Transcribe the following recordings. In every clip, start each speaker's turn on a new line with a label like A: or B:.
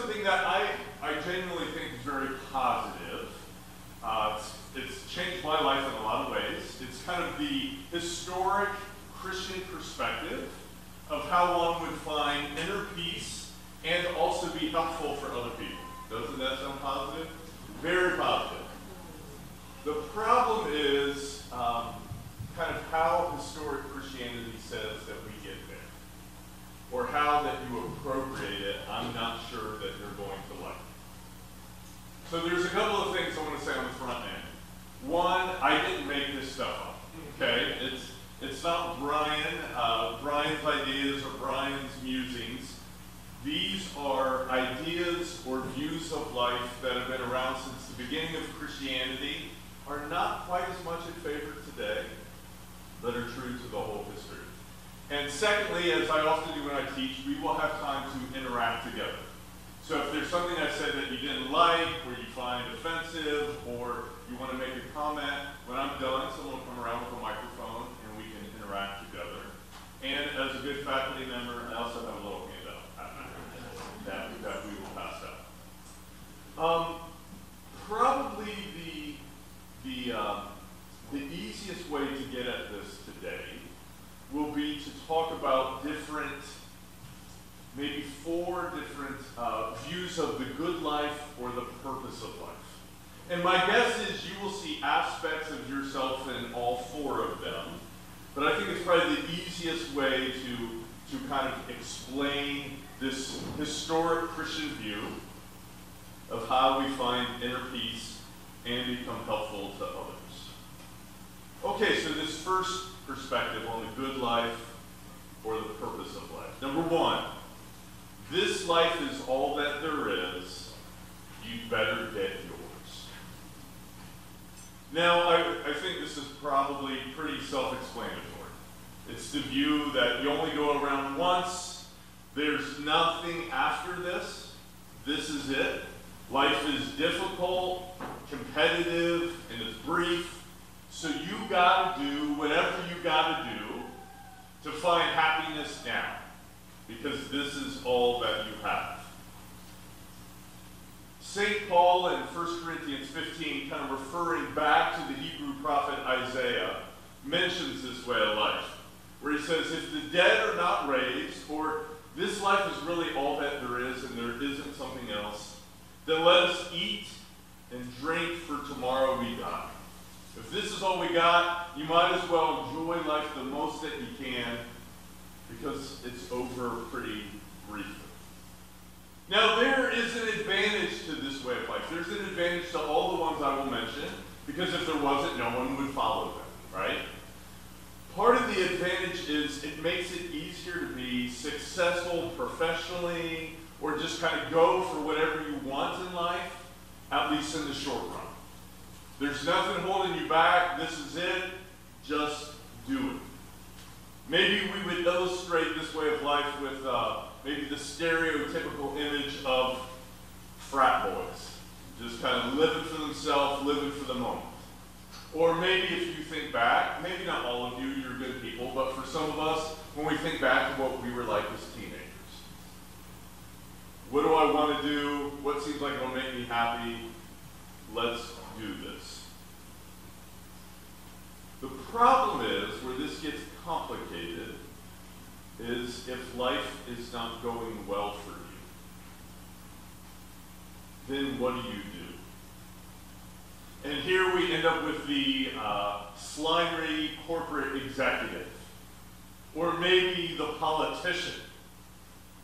A: something that I, I genuinely think is very positive. Uh, it's, it's changed my life in a lot of ways. It's kind of the historic Christian perspective of how one would find inner peace and also be helpful for other people. Doesn't that sound positive? Very positive. The problem is um, kind of how historic Christianity says that or how that you appropriate it. I'm not sure that you're going to like. It. So there's a couple of things I want to say on the front end. One, I didn't make this stuff up. Okay, it's it's not Brian, uh, Brian's ideas or Brian's musings. These are ideas or views of life that have been around since the beginning of Christianity, are not quite as much in favor today, but are true to the whole history. And secondly, as I often do when I teach, we will have time to interact together. So if there's something I said that you didn't like, or you find offensive, or you want to make a comment, when I'm done, someone will come around with a microphone and we can interact together. And as a good faculty member, I also have a little that, that we will pass out. Um, probably the, the, uh, the easiest way to get at this today will be to talk about different, maybe four different uh, views of the good life or the purpose of life. And my guess is you will see aspects of yourself in all four of them. But I think it's probably the easiest way to, to kind of explain this historic Christian view of how we find inner peace and become helpful to others. Okay, so this first perspective on the good life or the purpose of life. Number one, this life is all that there is. You better get yours. Now, I, I think this is probably pretty self explanatory. It's the view that you only go around once there's nothing after this. This is it. Life is difficult, competitive, and it's brief. So you got to do whatever you got to do to find happiness now. Because this is all that you have. St. Paul in 1 Corinthians 15, kind of referring back to the Hebrew prophet Isaiah, mentions this way of life, where he says, If the dead are not raised, or this life is really all that there is and there isn't something else, then let us eat and drink for tomorrow we die. If this is all we got, you might as well enjoy life the most that you can because it's over pretty briefly. Now, there is an advantage to this way of life. There's an advantage to all the ones I will mention because if there wasn't, no one would follow them, right? Part of the advantage is it makes it easier to be successful professionally or just kind of go for whatever you want in life, at least in the short run. There's nothing holding you back. This is it. Just do it. Maybe we would illustrate this way of life with uh, maybe the stereotypical image of frat boys. Just kind of living for themselves, living for the moment. Or maybe if you think back, maybe not all of you, you're good people, but for some of us, when we think back to what we were like as teenagers. What do I want to do? What seems like it'll make me happy? Let's do this. The problem is, where this gets complicated, is if life is not going well for you, then what do you do? And here we end up with the uh, corporate executive, or maybe the politician,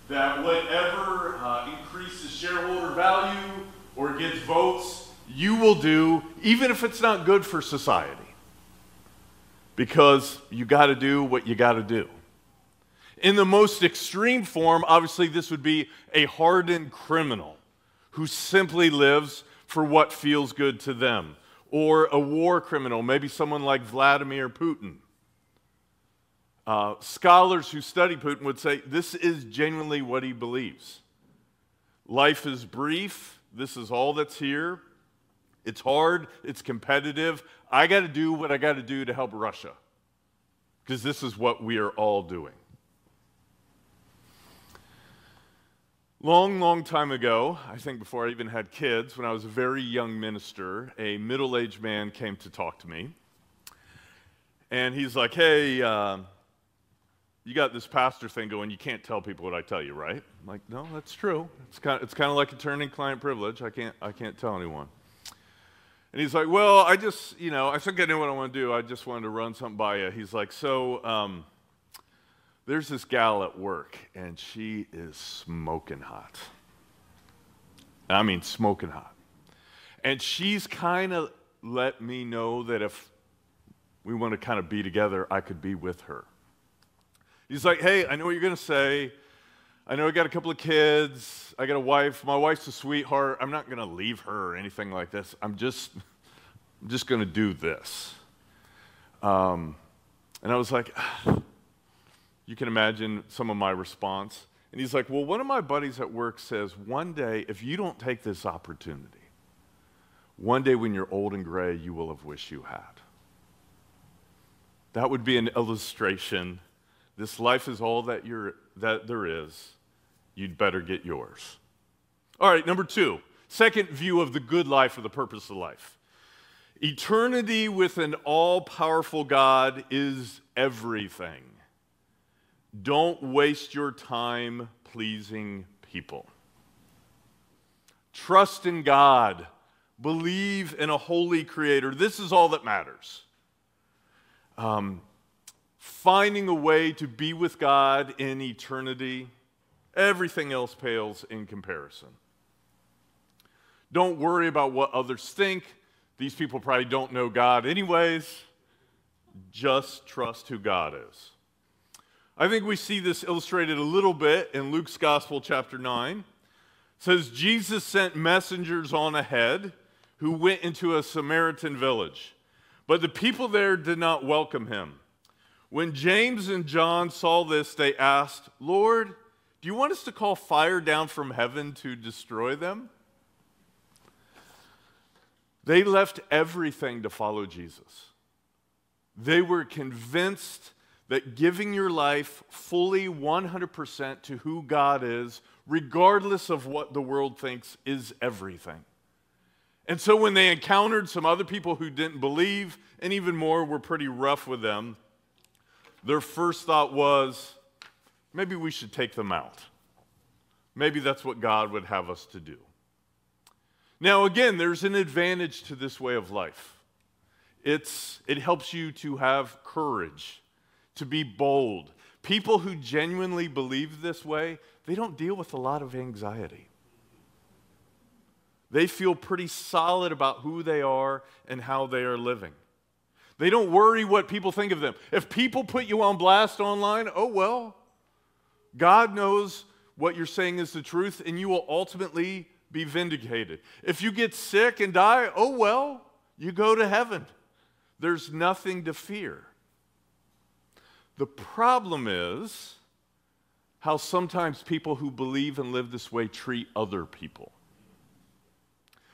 A: that whatever uh, increases shareholder value or gets votes, you will do, even if it's not good for society. Because you got to do what you got to do. In the most extreme form, obviously, this would be a hardened criminal who simply lives for what feels good to them, or a war criminal, maybe someone like Vladimir Putin. Uh, scholars who study Putin would say this is genuinely what he believes. Life is brief, this is all that's here. It's hard, it's competitive. I got to do what I got to do to help Russia, because this is what we are all doing. Long, long time ago, I think before I even had kids, when I was a very young minister, a middle aged man came to talk to me. And he's like, Hey, uh, you got this pastor thing going, you can't tell people what I tell you, right? I'm like, No, that's true. It's kind of, it's kind of like attorney client privilege. I can't, I can't tell anyone. And he's like, Well, I just, you know, I think I know what I want to do. I just wanted to run something by you. He's like, So, um, there's this gal at work, and she is smoking hot. I mean, smoking hot. And she's kind of let me know that if we want to kind of be together, I could be with her. He's like, hey, I know what you're going to say. I know I got a couple of kids. I got a wife. My wife's a sweetheart. I'm not going to leave her or anything like this. I'm just, I'm just going to do this. Um, and I was like, you can imagine some of my response. And he's like, Well, one of my buddies at work says, one day, if you don't take this opportunity, one day when you're old and gray, you will have wished you had. That would be an illustration. This life is all that, you're, that there is. You'd better get yours. All right, number two, second view of the good life or the purpose of life. Eternity with an all powerful God is everything. Don't waste your time pleasing people. Trust in God. Believe in a holy creator. This is all that matters. Um, finding a way to be with God in eternity, everything else pales in comparison. Don't worry about what others think. These people probably don't know God, anyways. Just trust who God is. I think we see this illustrated a little bit in Luke's Gospel, chapter 9. It says, Jesus sent messengers on ahead who went into a Samaritan village, but the people there did not welcome him. When James and John saw this, they asked, Lord, do you want us to call fire down from heaven to destroy them? They left everything to follow Jesus. They were convinced that giving your life fully 100% to who God is, regardless of what the world thinks, is everything. And so when they encountered some other people who didn't believe, and even more were pretty rough with them, their first thought was maybe we should take them out. Maybe that's what God would have us to do. Now, again, there's an advantage to this way of life. It's, it helps you to have courage to be bold. People who genuinely believe this way, they don't deal with a lot of anxiety. They feel pretty solid about who they are and how they are living. They don't worry what people think of them. If people put you on blast online, oh well. God knows what you're saying is the truth, and you will ultimately be vindicated. If you get sick and die, oh well, you go to heaven. There's nothing to fear. The problem is how sometimes people who believe and live this way treat other people.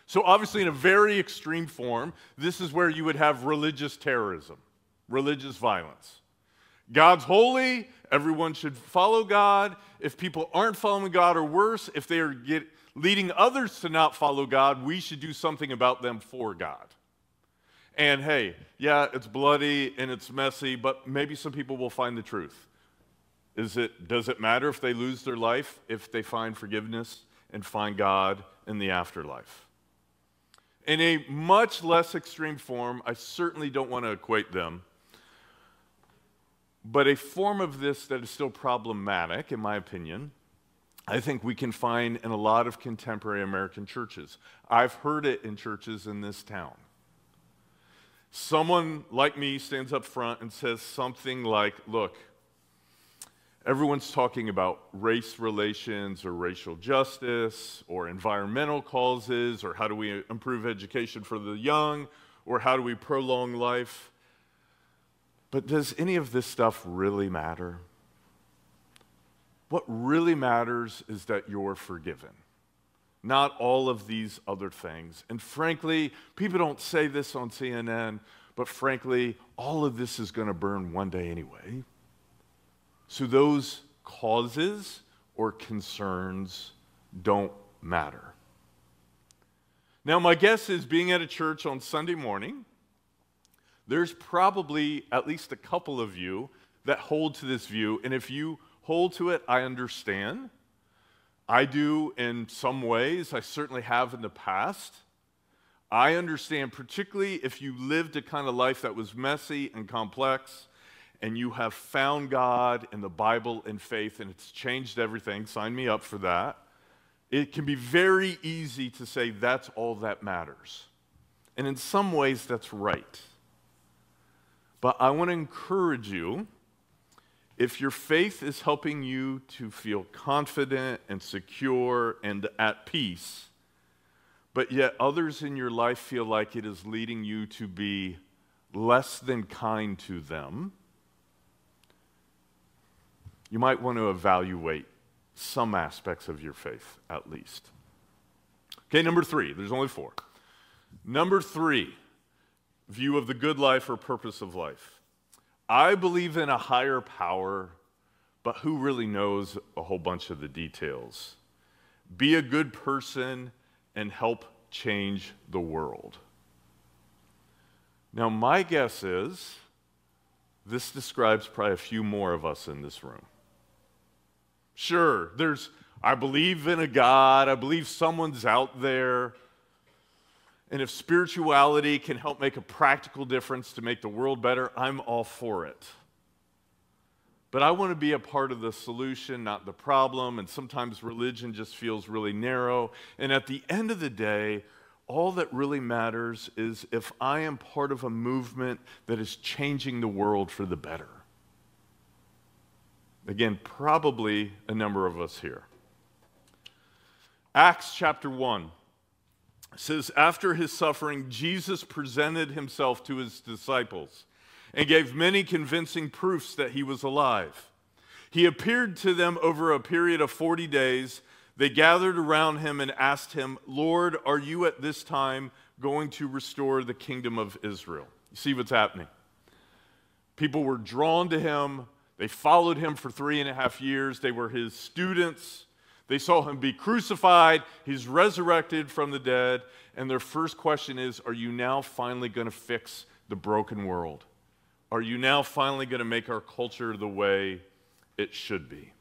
A: So, obviously, in a very extreme form, this is where you would have religious terrorism, religious violence. God's holy, everyone should follow God. If people aren't following God, or worse, if they are get, leading others to not follow God, we should do something about them for God. And hey, yeah, it's bloody and it's messy, but maybe some people will find the truth. Is it, does it matter if they lose their life, if they find forgiveness and find God in the afterlife? In a much less extreme form, I certainly don't want to equate them, but a form of this that is still problematic, in my opinion, I think we can find in a lot of contemporary American churches. I've heard it in churches in this town. Someone like me stands up front and says something like, Look, everyone's talking about race relations or racial justice or environmental causes or how do we improve education for the young or how do we prolong life. But does any of this stuff really matter? What really matters is that you're forgiven, not all of these other things. And frankly, people don't say this on CNN, but frankly, all of this is going to burn one day anyway. So those causes or concerns don't matter. Now, my guess is being at a church on Sunday morning, there's probably at least a couple of you that hold to this view. And if you hold to it, I understand. I do in some ways, I certainly have in the past. I understand, particularly if you lived a kind of life that was messy and complex and you have found God in the Bible and faith, and it's changed everything, sign me up for that. It can be very easy to say that's all that matters. And in some ways, that's right. But I want to encourage you if your faith is helping you to feel confident and secure and at peace, but yet others in your life feel like it is leading you to be less than kind to them, you might want to evaluate some aspects of your faith at least. Okay, number three, there's only four. Number three, view of the good life or purpose of life. I believe in a higher power, but who really knows a whole bunch of the details? Be a good person and help change the world. Now, my guess is this describes probably a few more of us in this room. Sure, there's, I believe in a God, I believe someone's out there. And if spirituality can help make a practical difference to make the world better, I'm all for it. But I want to be a part of the solution, not the problem. And sometimes religion just feels really narrow. And at the end of the day, all that really matters is if I am part of a movement that is changing the world for the better. Again, probably a number of us here. Acts chapter 1 says, After his suffering, Jesus presented himself to his disciples and gave many convincing proofs that he was alive. He appeared to them over a period of 40 days. They gathered around him and asked him, Lord, are you at this time going to restore the kingdom of Israel? You see what's happening? People were drawn to him they followed him for three and a half years. They were his students. They saw him be crucified. He's resurrected from the dead. And their first question is Are you now finally going to fix the broken world? Are you now finally going to make our culture the way it should be?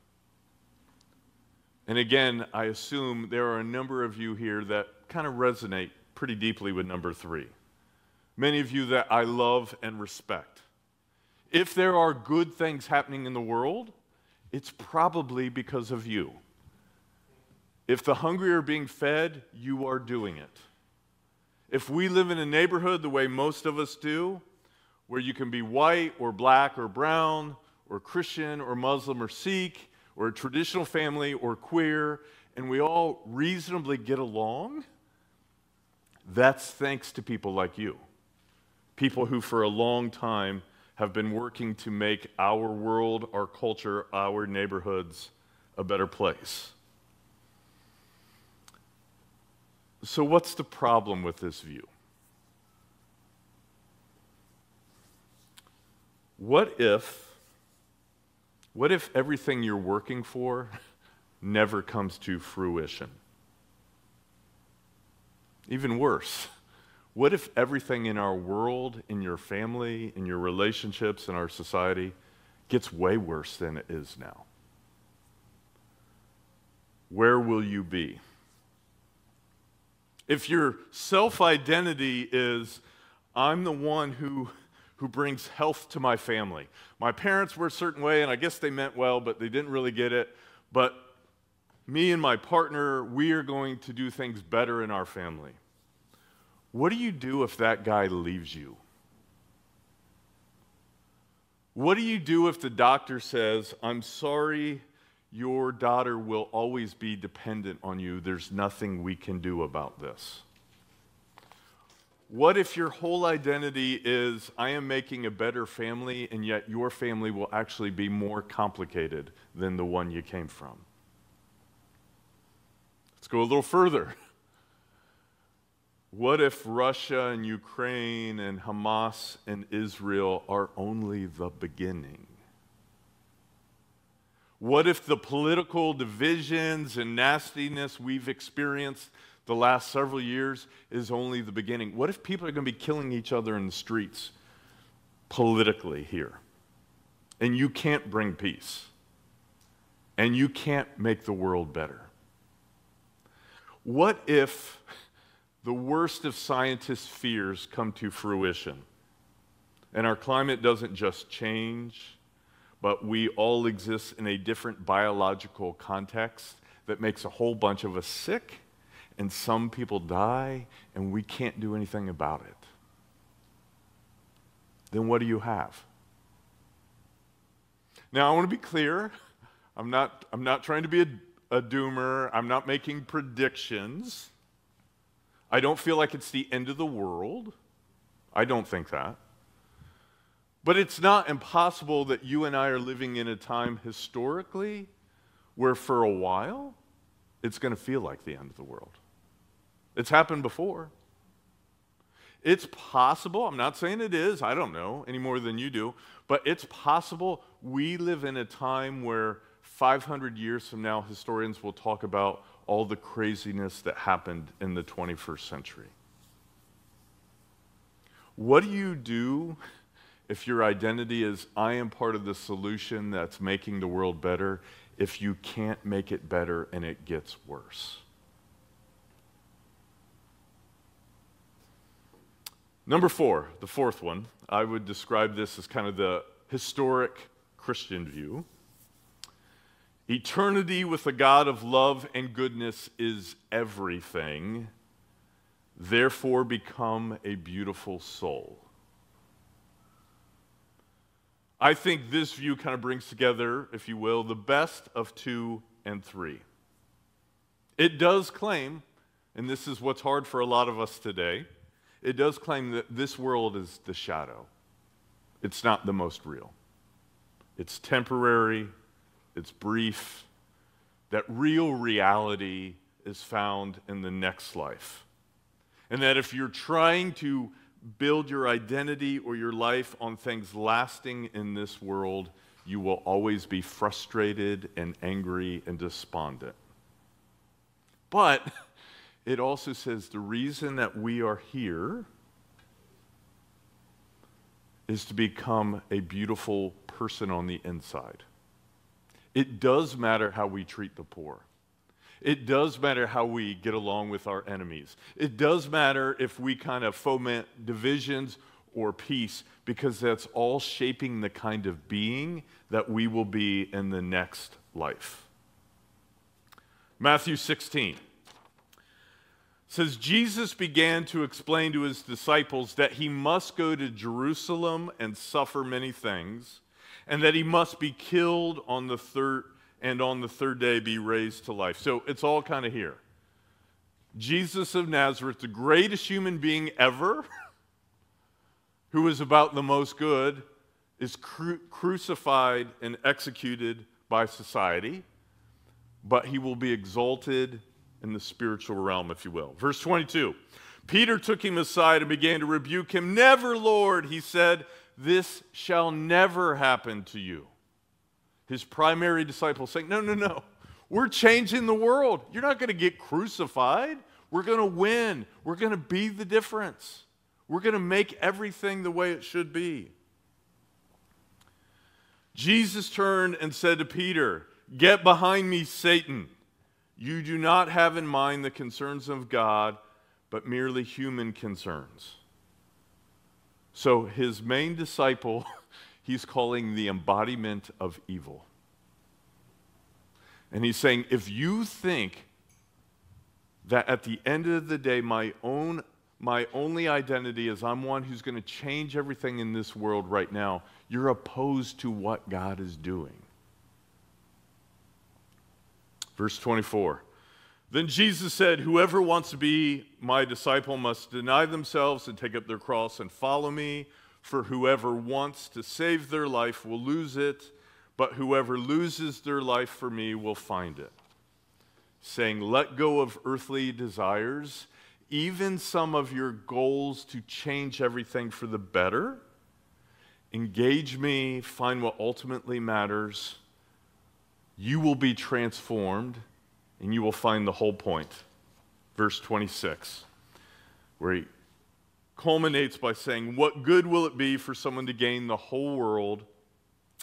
A: And again, I assume there are a number of you here that kind of resonate pretty deeply with number three. Many of you that I love and respect. If there are good things happening in the world, it's probably because of you. If the hungry are being fed, you are doing it. If we live in a neighborhood the way most of us do, where you can be white or black or brown or Christian or Muslim or Sikh or a traditional family or queer, and we all reasonably get along, that's thanks to people like you. People who, for a long time, have been working to make our world, our culture, our neighborhoods a better place. So, what's the problem with this view? What if, what if everything you're working for never comes to fruition? Even worse. What if everything in our world, in your family, in your relationships, in our society gets way worse than it is now? Where will you be? If your self identity is, I'm the one who, who brings health to my family. My parents were a certain way, and I guess they meant well, but they didn't really get it. But me and my partner, we are going to do things better in our family. What do you do if that guy leaves you? What do you do if the doctor says, I'm sorry, your daughter will always be dependent on you. There's nothing we can do about this. What if your whole identity is, I am making a better family, and yet your family will actually be more complicated than the one you came from? Let's go a little further. What if Russia and Ukraine and Hamas and Israel are only the beginning? What if the political divisions and nastiness we've experienced the last several years is only the beginning? What if people are going to be killing each other in the streets politically here? And you can't bring peace. And you can't make the world better. What if the worst of scientists' fears come to fruition and our climate doesn't just change? But we all exist in a different biological context that makes a whole bunch of us sick, and some people die, and we can't do anything about it. Then what do you have? Now, I want to be clear. I'm not, I'm not trying to be a, a doomer. I'm not making predictions. I don't feel like it's the end of the world. I don't think that. But it's not impossible that you and I are living in a time historically where for a while it's going to feel like the end of the world. It's happened before. It's possible, I'm not saying it is, I don't know any more than you do, but it's possible we live in a time where 500 years from now, historians will talk about all the craziness that happened in the 21st century. What do you do if your identity is, I am part of the solution that's making the world better, if you can't make it better and it gets worse. Number four, the fourth one, I would describe this as kind of the historic Christian view. Eternity with the God of love and goodness is everything. Therefore, become a beautiful soul. I think this view kind of brings together, if you will, the best of two and three. It does claim, and this is what's hard for a lot of us today, it does claim that this world is the shadow. It's not the most real. It's temporary, it's brief. That real reality is found in the next life. And that if you're trying to build your identity or your life on things lasting in this world, you will always be frustrated and angry and despondent. But it also says the reason that we are here is to become a beautiful person on the inside. It does matter how we treat the poor. It does matter how we get along with our enemies. It does matter if we kind of foment divisions or peace, because that's all shaping the kind of being that we will be in the next life. Matthew 16 says Jesus began to explain to his disciples that he must go to Jerusalem and suffer many things, and that he must be killed on the third and on the third day be raised to life. So it's all kind of here. Jesus of Nazareth, the greatest human being ever, who is about the most good, is cru- crucified and executed by society, but he will be exalted in the spiritual realm, if you will. Verse 22 Peter took him aside and began to rebuke him. Never, Lord, he said, this shall never happen to you his primary disciples saying, No, no, no. We're changing the world. You're not going to get crucified. We're going to win. We're going to be the difference. We're going to make everything the way it should be. Jesus turned and said to Peter, Get behind me, Satan. You do not have in mind the concerns of God, but merely human concerns. So his main disciple, he's calling the embodiment of evil. And he's saying, if you think that at the end of the day, my own my only identity is I'm one who's going to change everything in this world right now, you're opposed to what God is doing. Verse 24. Then Jesus said, Whoever wants to be my disciple must deny themselves and take up their cross and follow me. For whoever wants to save their life will lose it, but whoever loses their life for me will find it. Saying, Let go of earthly desires, even some of your goals to change everything for the better. Engage me, find what ultimately matters. You will be transformed and you will find the whole point. Verse 26, where he culminates by saying, What good will it be for someone to gain the whole world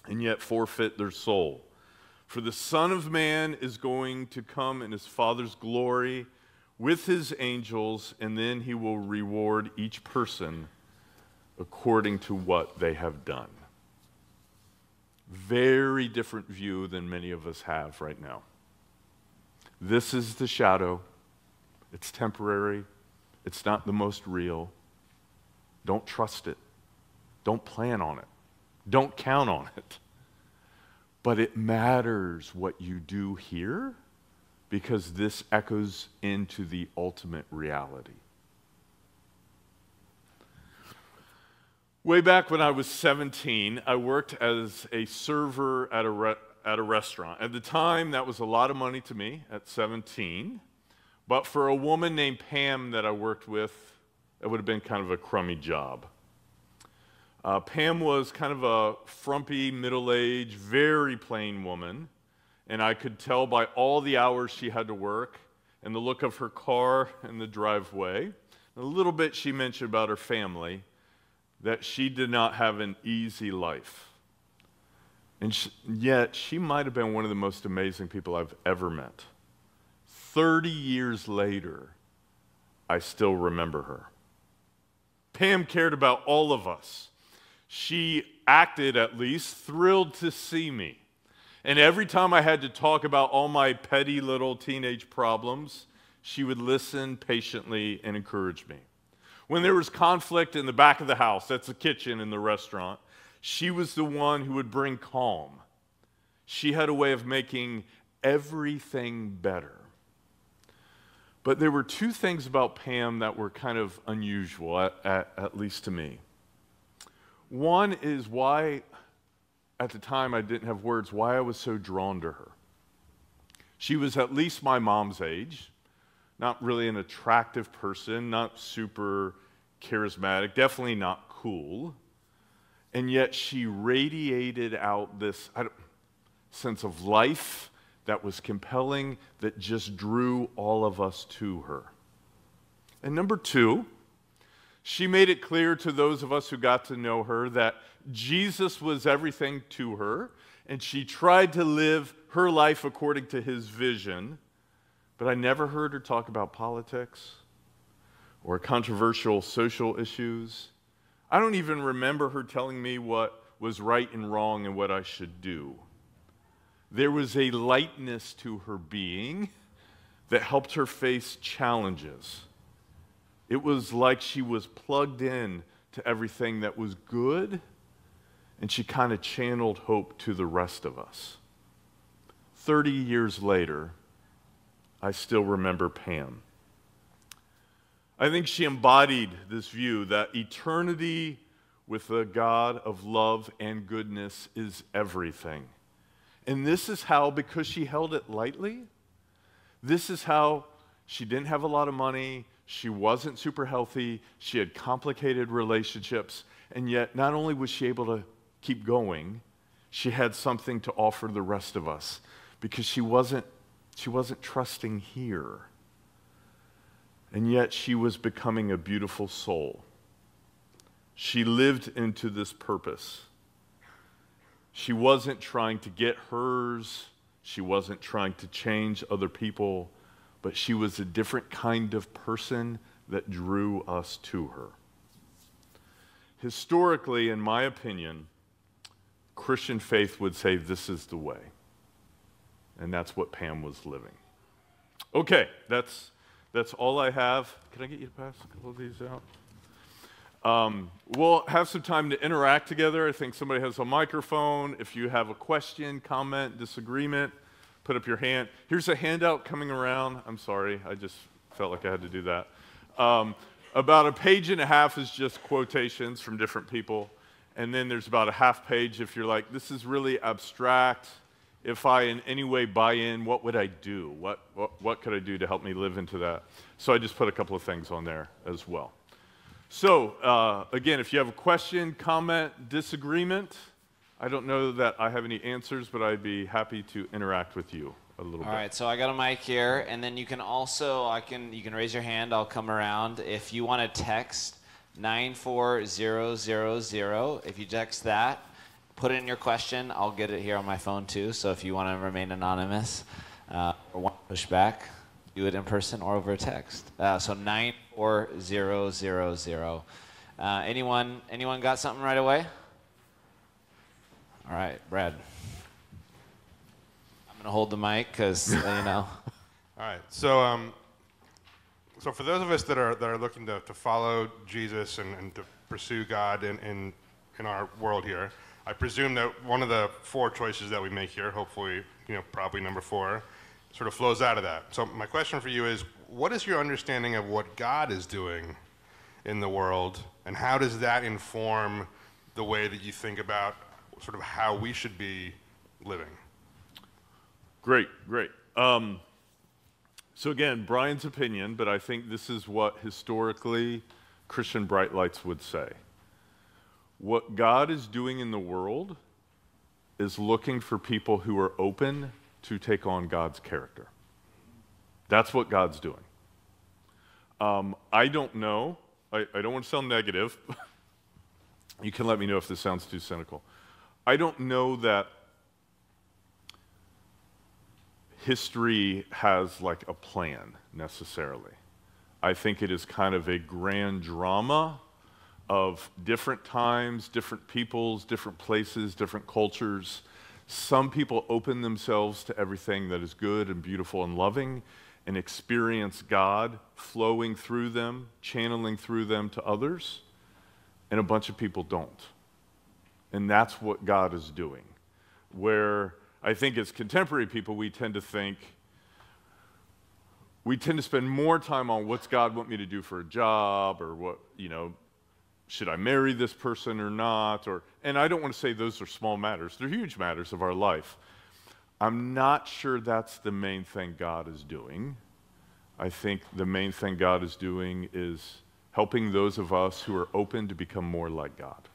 A: and yet forfeit their soul? For the Son of Man is going to come in his Father's glory with his angels, and then he will reward each person according to what they have done. Very different view than many of us have right now. This is the shadow. It's temporary. It's not the most real. Don't trust it. Don't plan on it. Don't count on it. But it matters what you do here because this echoes into the ultimate reality. Way back when I was 17, I worked as a server at a, re- at a restaurant. At the time, that was a lot of money to me at 17. But for a woman named Pam that I worked with, it would have been kind of a crummy job. Uh, Pam was kind of a frumpy, middle aged, very plain woman. And I could tell by all the hours she had to work and the look of her car in the driveway, a little bit she mentioned about her family, that she did not have an easy life. And she, yet, she might have been one of the most amazing people I've ever met. 30 years later, I still remember her. Pam cared about all of us. She acted, at least, thrilled to see me. And every time I had to talk about all my petty little teenage problems, she would listen patiently and encourage me. When there was conflict in the back of the house, that's the kitchen in the restaurant, she was the one who would bring calm. She had a way of making everything better. But there were two things about Pam that were kind of unusual, at, at, at, least to me. One is why, at the time, I didn't have words, why I was so drawn to her. She was at least my mom's age, not really an attractive person, not super charismatic, definitely not cool and yet she radiated out this sense of life that was compelling, that just drew all of us to her. And number two, she made it clear to those of us who got to know her that Jesus was everything to her, and she tried to live her life according to his vision. But I never heard her talk about politics or controversial social issues. I don't even remember her telling me what was right and wrong and what I should do. There was a lightness to her being that helped her face challenges. It was like she was plugged in to everything that was good, and she kind of channeled hope to the rest of us. 30 years later, I still remember Pam. I think she embodied this view that eternity with the God of love and goodness is everything. And this is how, because she held it lightly, this is how she didn't have a lot of money, she wasn't super healthy, she had complicated relationships, and yet not only was she able to keep going, she had something to offer the rest of us because she wasn't, she wasn't trusting here and yet she was becoming a beautiful soul. She lived into this purpose. She wasn't trying to get hers, she wasn't trying to change other people, but she was a different kind of person that drew us to her. Historically, in my opinion, Christian faith would say this is the way. And that's what Pam was living. Okay, that's, that's all I have. Can I get you to pass a couple of these out? Um, we'll have some time to interact together. I think somebody has a microphone. If you have a question, comment, disagreement, put up your hand. Here's a handout coming around. I'm sorry, I just felt like I had to do that. Um, about a page and a half is just quotations from different people. And then there's about a half page if you're like, this is really abstract. If I in any way buy in, what would I do? What, what, what could I do to help me live into that? So I just put a couple of things on there as well. So, uh, again, if you have a question, comment, disagreement, I don't know that I have any answers, but I'd be happy to interact with you a little
B: All
A: bit.
B: All right, so I got a mic here, and then you can also I can you can raise your hand. I'll come around if you want to text nine four zero zero zero. If you text that, put in your question. I'll get it here on my phone too. So if you want to remain anonymous uh, or want to push back, do it in person or over text. Uh, so nine four zero zero zero. Uh, anyone anyone got something right away? All right, Brad. I'm gonna hold the mic because you know.
C: All right. So, um, so for those of us that are that are looking to, to follow Jesus and, and to pursue God in, in in our world here, I presume that one of the four choices that we make here, hopefully, you know, probably number four, sort of flows out of that. So my question for you is, what is your understanding of what God is doing in the world, and how does that inform the way that you think about sort of how we should be living?
A: Great, great. Um, so again, Brian's opinion, but I think this is what historically Christian bright lights would say. What God is doing in the world is looking for people who are open to take on God's character. That's what God's doing. Um, I don't know. I, I don't want to sound negative. you can let me know if this sounds too cynical. I don't know that history has like a plan necessarily. I think it is kind of a grand drama of different times, different peoples, different places, different cultures. Some people open themselves to everything that is good and beautiful and loving and experience God flowing through them, channeling through them to others, and a bunch of people don't. And that's what God is doing. Where I think as contemporary people, we tend to think, we tend to spend more time on what's God want me to do for a job or what, you know, should I marry this person or not? Or, and I don't want to say those are small matters, they're huge matters of our life. I'm not sure that's the main thing God is doing. I think the main thing God is doing is helping those of us who are open to become more like God.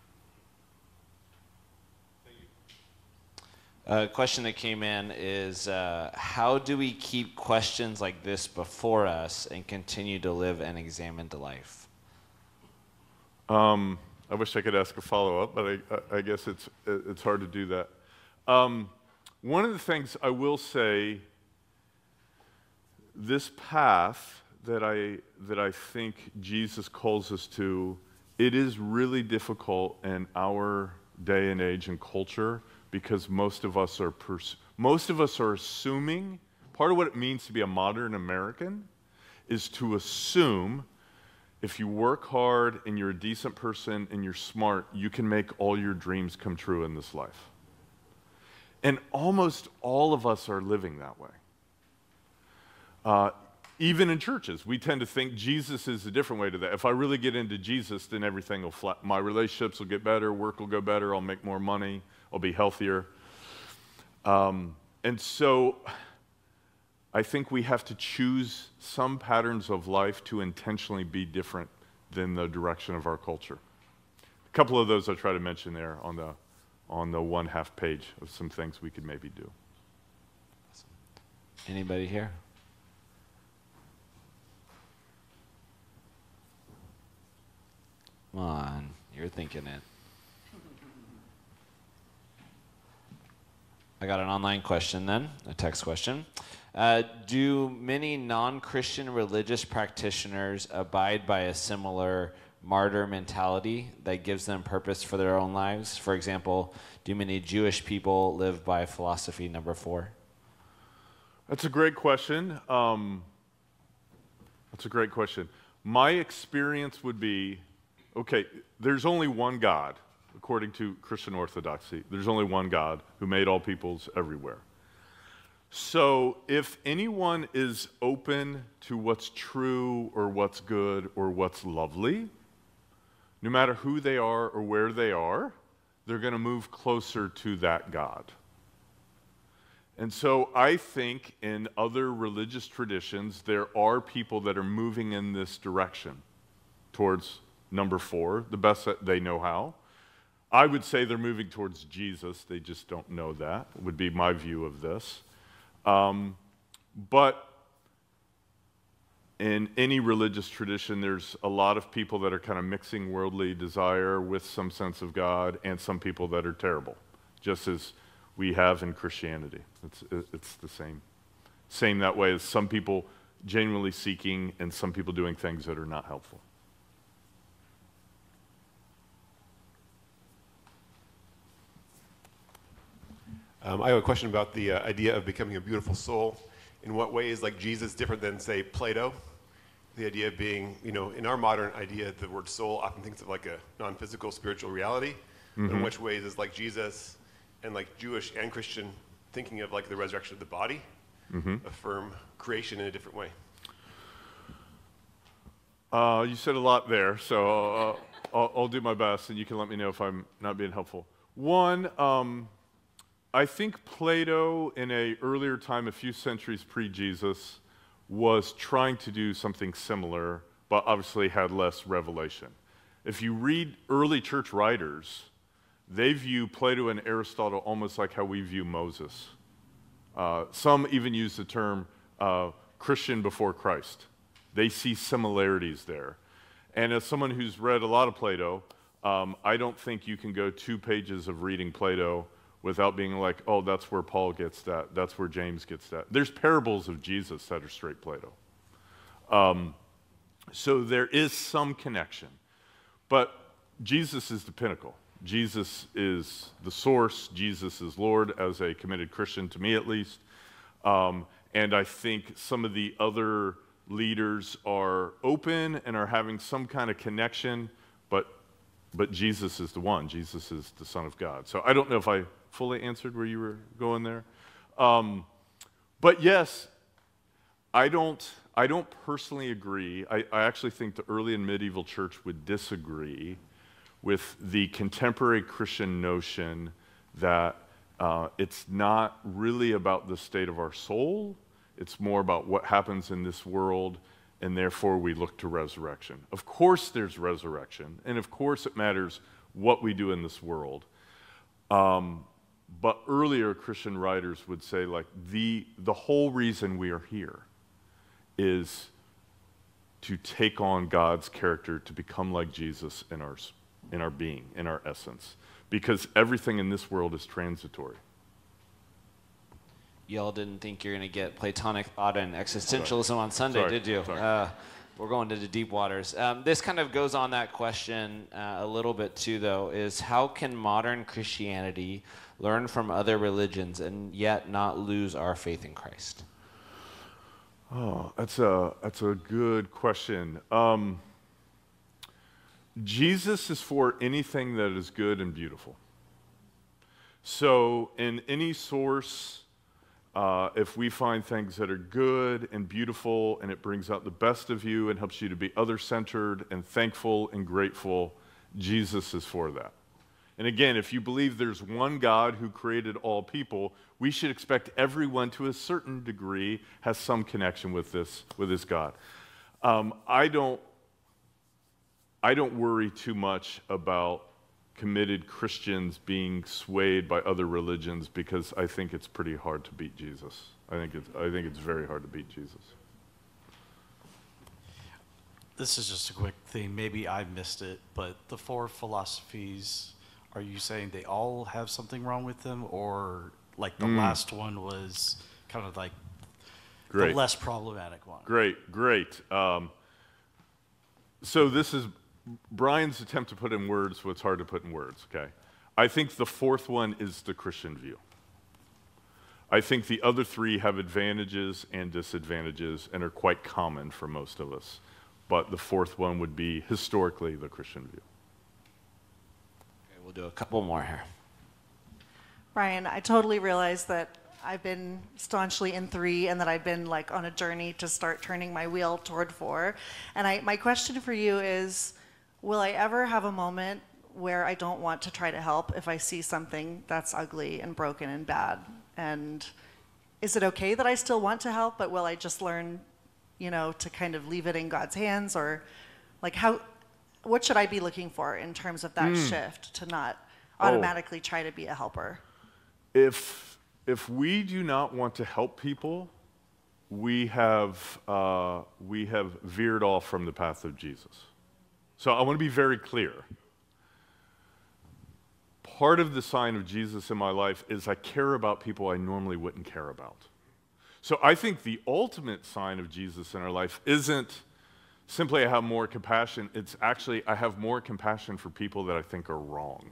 B: A question that came in is uh, how do we keep questions like this before us and continue to live an examined life?
A: Um, I wish I could ask a follow up, but I, I, guess it's, it's hard to do that. Um, one of the things I will say this path that I, that I think Jesus calls us to, it is really difficult in our day and age and culture because most of us are pers- most of us are assuming part of what it means to be a modern American is to assume if you work hard and you're a decent person and you're smart, you can make all your dreams come true in this life. And almost all of us are living that way. Uh, even in churches, we tend to think Jesus is a different way to that. If I really get into Jesus, then everything will flat. My relationships will get better, work will go better, I'll make more money, I'll be healthier. Um, and so I think we have to choose some patterns of life to intentionally be different than the direction of our culture. A couple of those I try to mention there on the, on the one half page of some things we could maybe do.
B: Anybody here? Come on, you're thinking it. I got an online question then, a text question. Uh, do many non Christian religious practitioners abide by a similar martyr mentality that gives them purpose for their own lives? For example, do many Jewish people live by philosophy number four?
A: That's a great question. Um, that's a great question. My experience would be okay, there's only one God, according to Christian Orthodoxy. There's only one God who made all peoples everywhere. So if anyone is open to what's true or what's good or what's lovely, no matter who they are or where they are, they're going to move closer to that God. And so I think in other religious traditions, there are people that are moving in this direction towards number four, the best that they know how. I would say they're moving towards Jesus. They just don't know that, would be my view of this. Um, but in any religious tradition, there's a lot of people that are kind of mixing worldly desire with some sense of God, and some people that are terrible, just as we have in Christianity. It's, it's the same. Same that way as some people genuinely seeking and some people doing things that are not helpful.
D: Um, I have a question about the uh, idea of becoming a beautiful soul. In what way is like Jesus different than, say, Plato? The idea of being, you know, in our modern idea, the word soul often thinks of like a non-physical spiritual reality. Mm-hmm. But in which ways is like Jesus and like Jewish and Christian thinking of like the resurrection of the body, mm-hmm. affirm creation in a different way?
A: Uh, you said a lot there, so uh, I'll, I'll, do my best, and you can let me know if I'm not being helpful. One, um, I think Plato, in a earlier time, a few centuries pre-Jesus, was trying to do something similar, but obviously had less revelation. If you read early church writers, they view Plato and Aristotle almost like how we view Moses. Uh, some even use the term uh, Christian before Christ. They see similarities there. And as someone who's read a lot of Plato, um, I don't think you can go two pages of reading Plato without being like, oh, that's where Paul gets that, that's where James gets that. There's parables of Jesus that are straight Plato. Um, so there is some connection. But Jesus is the pinnacle. Jesus is the source. Jesus is Lord, as a committed Christian, to me at least. Um, and I think some of the other leaders are open and are having some kind of connection, but, but Jesus is the one. Jesus is the Son of God. So I don't know if I fully answered where you were going there. Um, but yes, I don't, I don't personally agree. I, I actually think the early and medieval church would disagree with the contemporary Christian notion that uh, it's not really about the state of our soul, it's more about what happens in this world, and therefore we look to resurrection. Of course, there's resurrection, and of course, it matters what we do in this world. Um, but earlier Christian writers would say, like, the, the whole reason we are here is to take on God's character, to become like Jesus in our, in our being, in our essence. Because everything in this world is transitory.
B: Y'all didn't think you're going to get Platonic thought and existentialism Sorry. on Sunday,
A: Sorry.
B: did you?
A: Uh,
B: we're going into deep waters. Um, this kind of goes on that question uh, a little bit too, though, is how can modern Christianity learn from other religions and yet not lose our faith in Christ?
A: Oh, that's a, that's a good question. Um, Jesus is for anything that is good and beautiful. So, in any source, uh, if we find things that are good and beautiful and it brings out the best of you and helps you to be other centered and thankful and grateful, Jesus is for that. And again, if you believe there's one God who created all people, we should expect everyone to a certain degree has some connection with this, with this God. Um, I, don't, I don't worry too much about committed Christians being swayed by other religions because I think it's pretty hard to beat Jesus. I think it's, I think it's very hard to beat Jesus.
E: This is just a quick thing. Maybe I missed it, but the four philosophies are you saying they all have something wrong with them, or like the mm. last one was kind of like
A: Great.
E: The less problematic one.
A: Great, great. Um, so this is Brian's attempt to put in words what's hard to put in words, okay? I think the fourth one is the Christian view. I think the other three have advantages and disadvantages and are quite common for most of us. But the fourth one would be historically the Christian view.
B: We'll do a couple more here.
F: Brian, I totally realize that I've been staunchly in three and that I've been like on a journey to start turning my wheel toward four. And I, my question for you is Will I ever have a moment where I don't want to try to help if I see something that's ugly and broken and bad? And is it okay that I still want to help, but will I just learn, you know, to kind of leave it in God's hands? Or like how, what should I be looking for in terms of that shift to not automatically try to be a helper?
A: if if we do not want to help people, we have uh, we have veered off from the path of Jesus. So I want to be very clear. Part of the sign of Jesus in my life is I care about people I normally wouldn't care about. So I think the ultimate sign of Jesus in our life isn't simply I have more compassion. It's actually I have more compassion for people that I think are wrong.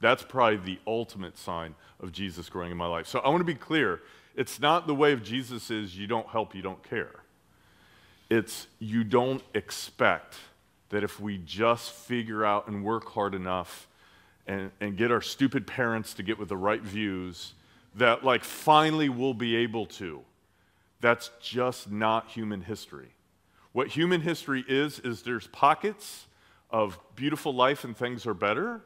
A: That's probably the ultimate sign of Jesus growing in my life. So I want to be clear. It's not the way of Jesus is you don't help, you don't care. It's you don't expect that if we just figure out and work hard enough and, and get our stupid parents to get with the right views, that like finally we'll be able to. That's just not human history. What human history is, is there's pockets of beautiful life and things are better,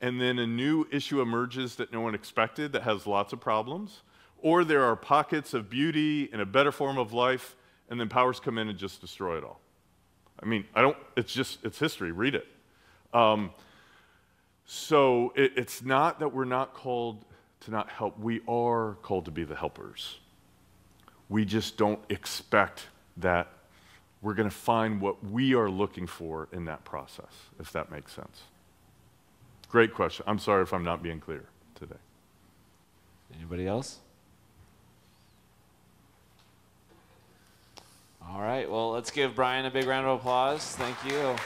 A: and then a new issue emerges that no one expected that has lots of problems, or there are pockets of beauty and a better form of life, and then powers come in and just destroy it all. I mean, I don't, it's just, it's history, read it. Um, so it, it's not that we're not called to not help, we are called to be the helpers. We just don't expect that we're going to find what we are looking for in that process, if that makes sense. Great question. I'm sorry if I'm not being clear today.
B: Anybody else? All right, well, let's give Brian a big round of applause. Thank you.